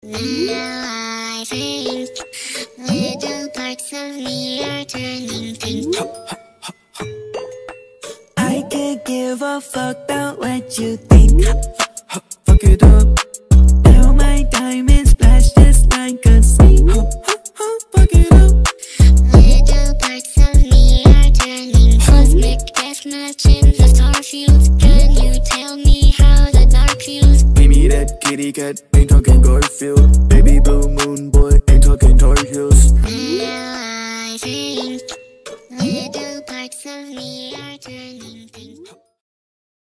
Now I think little parts of me are turning pink. I can't give a fuck about what you think. Fuck it up, Now my diamonds flash just like fuck it up. Little parts of me are turning cosmic deathmatch in Kitty that kitty cat, ain't talking Garfield. Baby blue moon boy, ain't talking Tar Heels. Now I think little parts of me are turning.